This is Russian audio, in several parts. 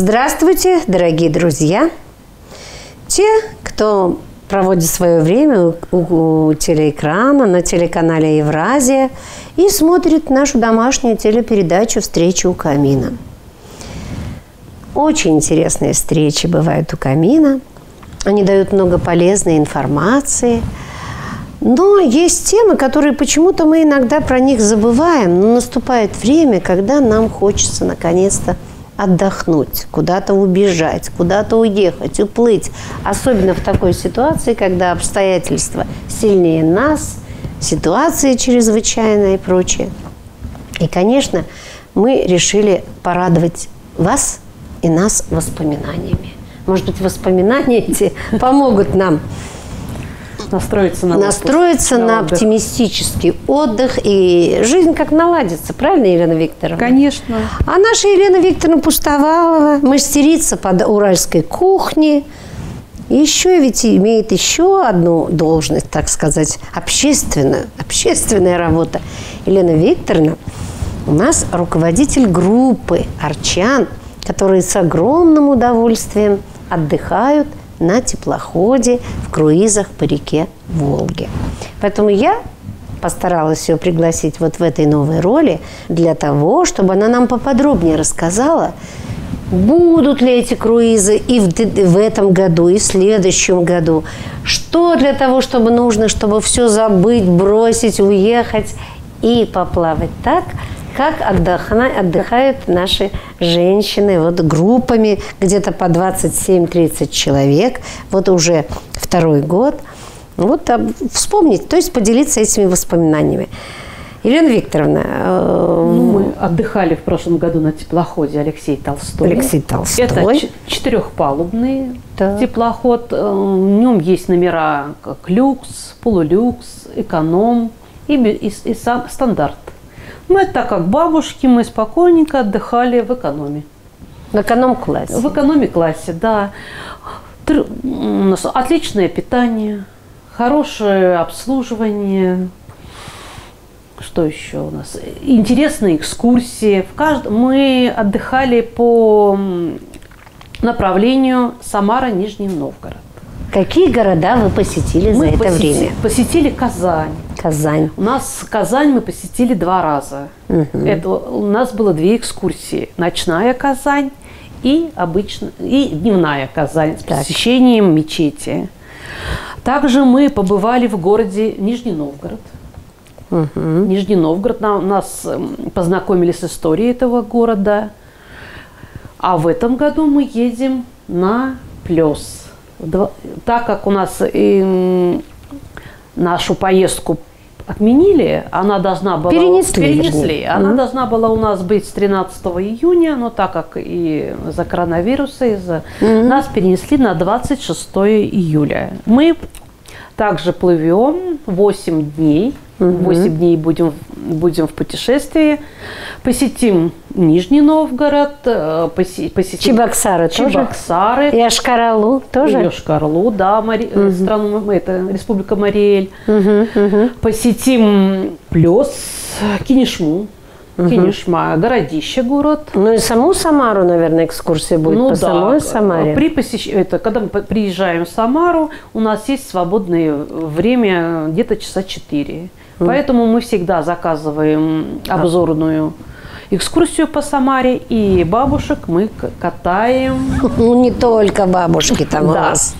Здравствуйте, дорогие друзья! Те, кто проводит свое время у, у телеэкрана на телеканале Евразия и смотрит нашу домашнюю телепередачу «Встреча у камина». Очень интересные встречи бывают у камина. Они дают много полезной информации. Но есть темы, которые почему-то мы иногда про них забываем. Но наступает время, когда нам хочется наконец-то отдохнуть, куда-то убежать, куда-то уехать, уплыть. Особенно в такой ситуации, когда обстоятельства сильнее нас, ситуация чрезвычайная и прочее. И, конечно, мы решили порадовать вас и нас воспоминаниями. Может быть, воспоминания эти помогут нам настроиться на настроиться отпуск, на, на отдых. оптимистический отдых и жизнь как наладится, правильно, Елена Викторовна? Конечно. А наша Елена Викторовна Пустовалова, мастерица под уральской кухни, еще ведь имеет еще одну должность, так сказать, общественную, общественная работа. Елена Викторовна у нас руководитель группы арчан, которые с огромным удовольствием отдыхают на теплоходе в круизах по реке Волге. Поэтому я постаралась ее пригласить вот в этой новой роли для того, чтобы она нам поподробнее рассказала, будут ли эти круизы и в, в этом году, и в следующем году. Что для того, чтобы нужно, чтобы все забыть, бросить, уехать и поплавать так, как отдохна, отдыхают наши женщины вот группами, где-то по 27-30 человек, вот уже второй год. Вот а, вспомнить, то есть поделиться этими воспоминаниями. Елена Викторовна. Э, ну, мы отдыхали в прошлом году на теплоходе Алексей Толстой. Алексей Толстой. Это четырехпалубный да. теплоход. Э, в нем есть номера как люкс, полулюкс, эконом и, и, и сам, стандарт. Мы, так как бабушки, мы спокойненько отдыхали в экономе. В эконом-классе? В экономе-классе, да. У нас отличное питание, хорошее обслуживание. Что еще у нас? Интересные экскурсии. В каждом... Мы отдыхали по направлению Самара-Нижний Новгород. Какие города вы посетили мы за это посети... время? Посетили Казань. Казань. У нас Казань мы посетили два раза. Угу. Это у нас было две экскурсии: ночная Казань и обычно и дневная Казань с так. посещением мечети. Также мы побывали в городе Нижний Новгород. Угу. Нижний Новгород нас познакомили с историей этого города. А в этом году мы едем на Плес так как у нас и нашу поездку отменили, она должна была перенесли, перенесли. она mm-hmm. должна была у нас быть с 13 июня, но так как и за коронавируса из-за mm-hmm. нас перенесли на 26 июля. Мы также плывем 8 дней. Угу. 8 дней будем, будем в путешествии. Посетим Нижний Новгород, э, поси, посетим Чебоксары, Чебоксары. тоже? И Ашкаралу тоже? И Ашкарлу, да, Мари... угу. страну, это Республика Мариэль. Угу, угу. Посетим Плес, Кинешму. Угу. Кинешма, городище город. Ну и саму Самару, наверное, экскурсия будет ну, по да. самой Самаре. При посещ... это, когда мы приезжаем в Самару, у нас есть свободное время где-то часа четыре. Mm. Поэтому мы всегда заказываем обзорную экскурсию по Самаре, и бабушек мы катаем. Ну, не только бабушки там у нас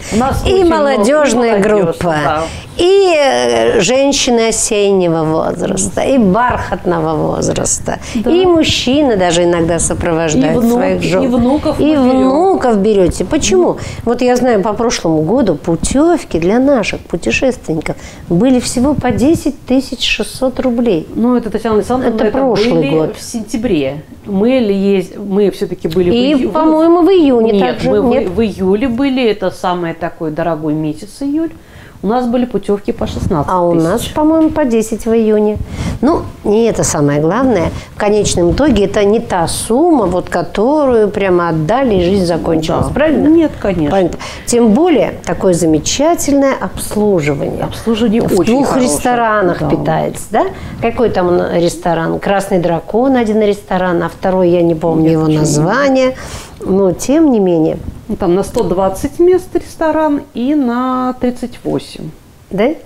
И молодежная группа. И э, женщины осеннего возраста, и бархатного возраста, Да. и мужчины даже иногда сопровождают И внук- своих жен. и внуков И внуков берете. Почему? Вот я знаю, по прошлому году путевки для наших путешественников были всего по 10 тысяч 600 рублей. Ну, это Татьяна Александровна, Это прошлый были год. в сентябре. Мы ли есть, мы все-таки были в И, по-моему, в июне Нет, также. мы в- Нет? В, июле были, это самый такой дорогой месяц июль. У нас были путевки по 16 А у тысяч. нас, по-моему, по 10 в июне. Ну, не это самое главное. В конечном итоге это не та сумма, вот которую прямо отдали и жизнь закончилась. Да. Правильно? Нет, конечно. Правильно. Тем более такое замечательное обслуживание. Обслуживание в очень двух хорошее. ресторанах Да. питается, да? Какой там ресторан? Красный дракон один ресторан, а второй я не помню Я его название. Но тем не менее, Там на 120 мест ресторан и на 38.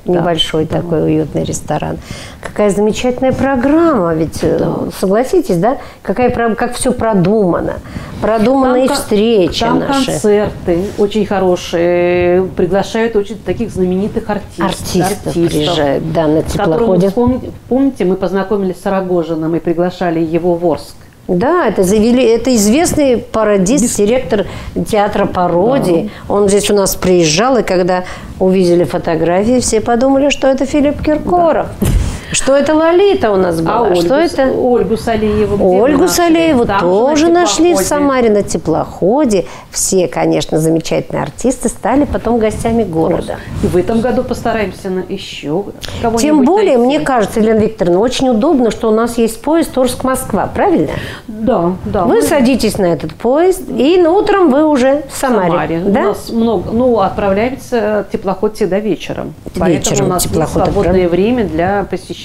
да, небольшой да. такой уютный ресторан. Какая замечательная программа, ведь э, согласитесь, да? Какая как все продумано, продуманные Там ко- встречи Там наши. концерты очень хорошие, приглашают очень таких знаменитых артистов. Артистов приезжают, да, на теплоходе. вспомните, помните, мы познакомились с Рогожиным и приглашали его в Орск. Да, это завели, это известный пародист, директор театра пародии. Он здесь у нас приезжал, и когда увидели фотографии, все подумали, что это Филипп Киркоров, что это Лолита у нас была, а Ольгу, что это Ольгу мы Ольгу нашли? Салееву же тоже на нашли в. Самаре на теплоходе. Все, конечно, замечательные артисты стали потом гостями города. И в этом году постараемся на еще кого-нибудь Тем более, найти. мне кажется, Елена Викторовна, очень удобно, что у нас есть поезд Орск-Москва, правильно? Да, да. Вы мы садитесь на этот поезд, и на утром вы уже в Самаре. Самаре. У Да? нас много, ну, отправляется теплоход всегда вечером. Поэтому Вечером у нас теплоход свободное отправляется. время для посещения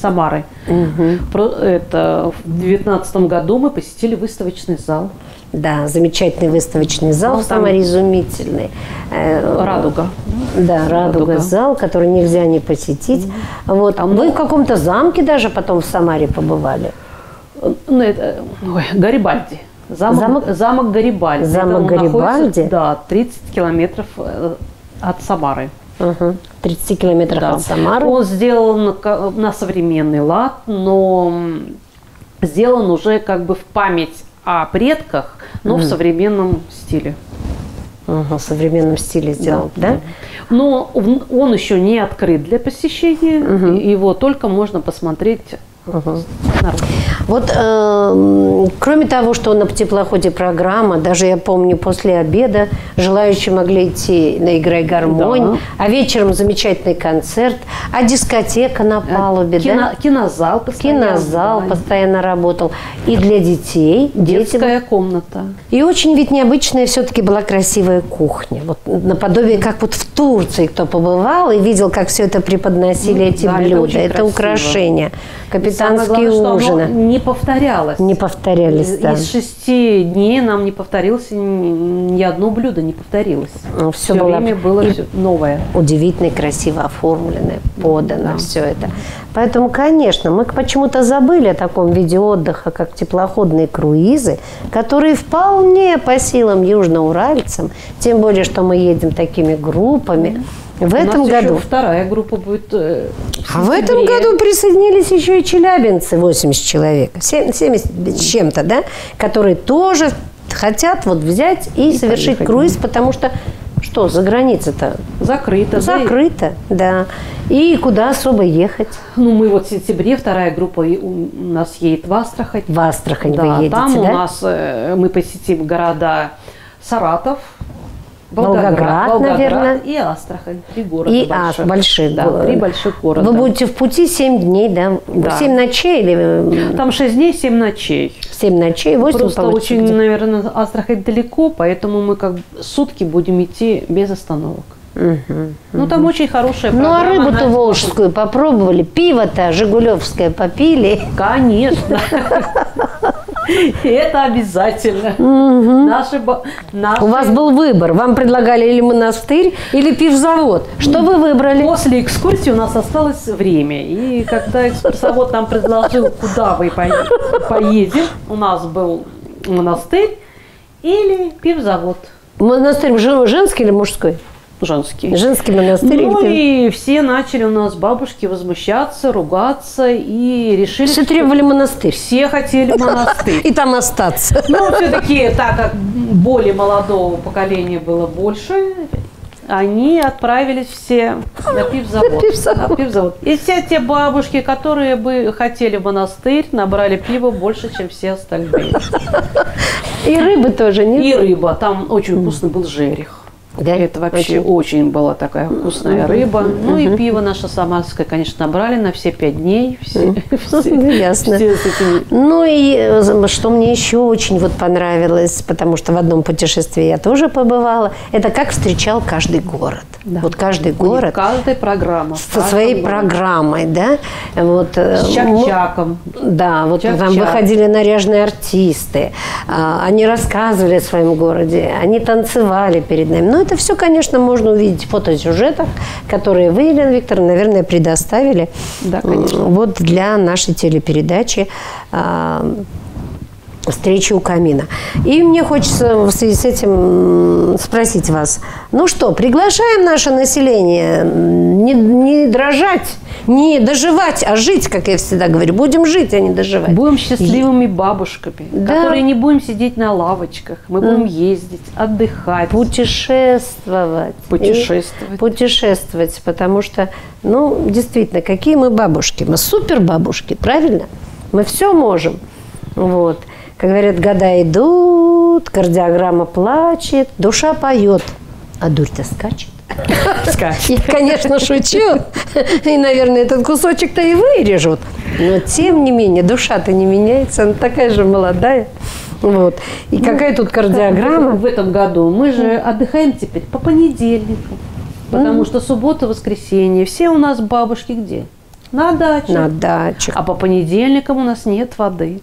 Самары. Про- это, в 2019 году мы посетили выставочный зал Да, замечательный выставочный зал Ну, в Самаре, изумительный. Э, «Радуга». Да, «Радуга» «Радуга». зал, который нельзя не посетить. Вот. Там Вы много- в каком-то замке даже потом в Самаре побывали? Ну, это, ой, Гарибальди. Замок, Замок? замок, Гарибальди. Замок он находится, Гарибальди? Да, 30 километров э, от Самары. Угу. 30 километров Да. от Самары. Он сделан на современный лад, но сделан уже как бы в память о предках, но в современном стиле. Ага, в современном стиле сделал, да? Но он еще не открыт для посещения, и его только можно посмотреть снаружи. Вот э, кроме того, что на теплоходе программа, даже я помню, после обеда желающие могли идти на «Играй гармонь», Да. а вечером замечательный концерт, а дискотека на палубе, Кино- да? Кинозал постоянно. Кинозал да. постоянно работал. И для детей, Детская комната. И очень ведь необычная все-таки была красивая кухня. Вот наподобие, как вот в Турции кто побывал и видел, как все это преподносили Ну, эти да, это блюда. Это, красиво. украшения, И капитанские самое главное, что ужины. не повторялось. Не повторялись, Из, да. из шести дней нам не повторилось ни, одно блюдо не повторилось. Ну, Все было- время было и- всё новое. удивительно и красиво оформленное, подано Да. все это. Поэтому, конечно, мы почему-то забыли о таком виде отдыха, как теплоходные круизы, которые вполне по силам южноуральцам, тем более, что мы едем такими группами. В У этом году вторая группа будет. э, А в этом году присоединились еще и челябинцы, 80 человек, Се- 70 с чем-то, да, которые тоже хотят вот взять и, И совершить поехать. круиз, потому что что, за границей-то закрыто. да, закрыто, да. И куда особо ехать? Ну, мы вот в сентябре, вторая группа у нас едет в Астрахань. В Астрахань да, вы едете, там у да? нас э, мы посетим города Саратов, Волгоград, наверное. и Астрахань. Три города И больших. а, больших Да, городов. три больших города. Вы будете в пути 7 дней, да? Да. 7 ночей или Там 6 дней, 7 ночей. 7 ночей, 8 Просто получится очень, наверное, Астрахань далеко, поэтому мы как сутки будем идти без остановок. Ну, там очень хорошая Ну, а программа. рыбу-то волжскую попробовали, пиво-то жигулевское попили. Конечно. Это обязательно. Наши ба- наши- У вас был выбор. Вам предлагали или монастырь, или пивзавод. Что вы выбрали? После экскурсии у нас осталось время. И когда экскурсовод нам предложил, куда вы пое- поедем, у нас был монастырь или пивзавод Монастырь жен- женский или мужской? Женский. Женский монастырь Ну и все начали у нас бабушки возмущаться, ругаться и решили, Все требовали монастырь. все хотели монастырь. И там остаться. Но все-таки, так как более молодого поколения было больше, они отправились все на пивзавод. На пивзавод. На пивзавод. И все те бабушки, которые бы хотели в монастырь, набрали пива больше, чем все остальные. И рыбы тоже, нет? И рыба. Там очень вкусный был жерех. Да? Это вообще очень, очень была такая вкусная рыба. Ну и пиво наше самарское, конечно, набрали на все пять дней. Все, все, ну, ясно. Все этими... Ну и э, что мне еще очень вот понравилось, потому что в одном путешествии я тоже побывала, это как встречал каждый город. Да. Вот каждый город. Каждая программа. Со своей городе. программой, да. Вот, э, С чак-чаком. Да, вот Чак-чак. там выходили наряженные артисты. А, они рассказывали о своем городе, они танцевали перед нами. Ну, это все, конечно, можно увидеть в фотосюжетах, которые вы, Елена Викторовна, наверное, предоставили да, конечно. вот для нашей телепередачи а, встречи у камина. И мне хочется в связи с этим спросить вас, ну что, приглашаем наше население не, не дрожать, не доживать, а жить, как я всегда говорю. Будем жить, а не доживать. Будем счастливыми бабушками, да. которые не будем сидеть на лавочках. Мы будем ездить, отдыхать. Путешествовать. Путешествовать. И путешествовать, потому что, ну, действительно, какие мы бабушки? Мы супер бабушки, правильно? Мы все можем. Вот. Как говорят, года идут, кардиограмма плачет, душа поет, а дурь-то скачет. Я, конечно, шучу. И, наверное, этот кусочек-то и вырежут. Но, тем не менее, душа-то не меняется. Она такая же молодая. Вот. И ну, какая тут кардиограмма? В этом году мы же отдыхаем теперь по понедельникам. Потому mm. что суббота, воскресенье. Все у нас бабушки где? На даче. На даче. А по понедельникам у нас нет воды.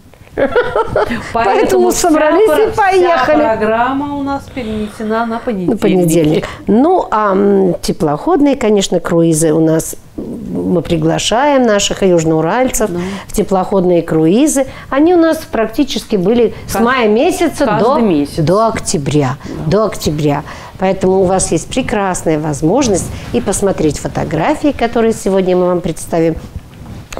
Поэтому, собрались и поехали. программа у нас перенесена на понедельник. На понедельник. Ну, а теплоходные, конечно, круизы у нас мы приглашаем наших южноуральцев да. в теплоходные круизы. Они у нас практически были с мая месяца до, месяц. до октября. Да. До октября. Поэтому у вас есть прекрасная возможность и посмотреть фотографии, которые сегодня мы вам представим,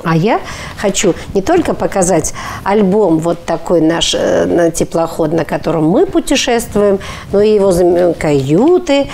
а я хочу не только показать альбом вот такой наш э, теплоход, на котором мы путешествуем, но и его каюты,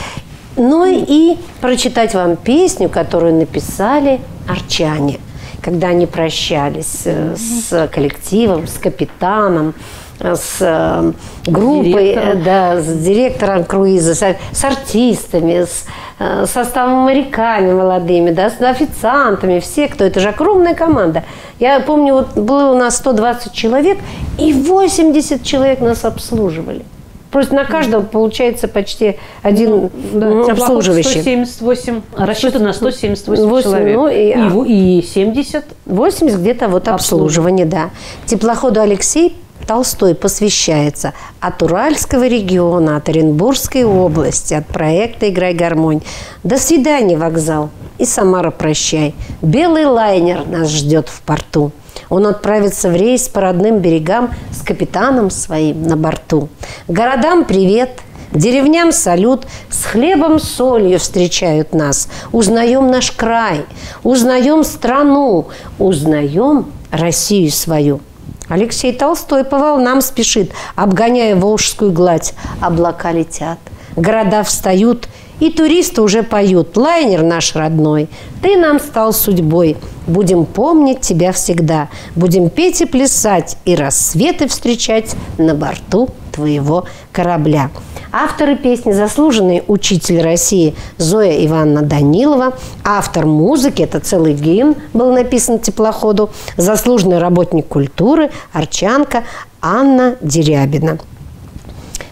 но и прочитать вам песню, которую написали арчане, когда они прощались э, с коллективом, с капитаном, с э, группой, директором. да, с директором круиза, с, с артистами, с э, составом моряками молодыми, да, с официантами, все, кто, это же огромная команда. Я помню, вот было у нас 120 человек, и 80 человек нас обслуживали. Просто на каждого получается почти один ну, да, обслуживающий. 178, рассчитан на 178 8, человек. Ну, и, и, и 70? 80 где-то вот обслуживание, да. Теплоходу Алексей Толстой посвящается от Уральского региона, от Оренбургской области, от проекта «Играй гармонь». До свидания, вокзал. И Самара прощай. Белый лайнер нас ждет в порту. Он отправится в рейс по родным берегам с капитаном своим на борту. Городам привет, деревням салют, с хлебом солью встречают нас. Узнаем наш край, узнаем страну, узнаем Россию свою. Алексей Толстой по волнам спешит, обгоняя Волжскую гладь. Облака летят, города встают, и туристы уже поют. Лайнер наш родной, ты нам стал судьбой. Будем помнить тебя всегда. Будем петь и плясать, и рассветы встречать на борту твоего корабля. Авторы песни – заслуженный учитель России Зоя Ивановна Данилова. Автор музыки – это целый гимн был написан теплоходу. Заслуженный работник культуры Арчанка Анна Дерябина.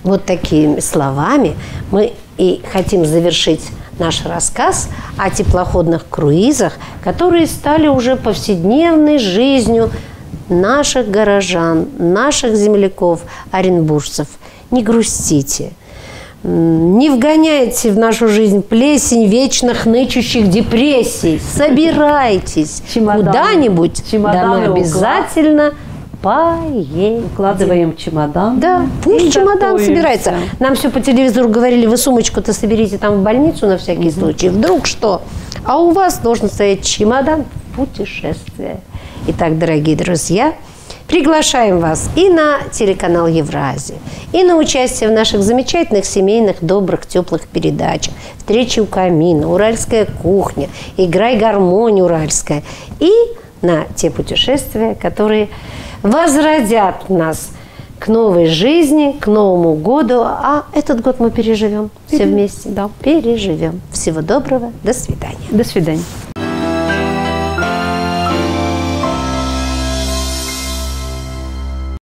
Вот такими словами мы и хотим завершить наш рассказ о теплоходных круизах, которые стали уже повседневной жизнью наших горожан, наших земляков, оренбуржцев. Не грустите – не вгоняйте в нашу жизнь плесень вечных нычущих депрессий. Собирайтесь куда-нибудь, да мы обязательно поедем. Укладываем чемодан. Да, пусть чемодан собирается. Нам все по телевизору говорили, вы сумочку-то соберите там в больницу на всякий угу. случай. Вдруг что? А у вас должен стоять чемодан путешествия. Итак, дорогие друзья, Приглашаем вас и на телеканал Евразия, и на участие в наших замечательных семейных, добрых, теплых передачах. «Встречи у камина», «Уральская кухня», «Играй гармонь уральская» и на те путешествия, которые возродят нас к новой жизни, к Новому году. А этот год мы переживем все вместе. Да. Переживем. Всего доброго. До свидания. До свидания.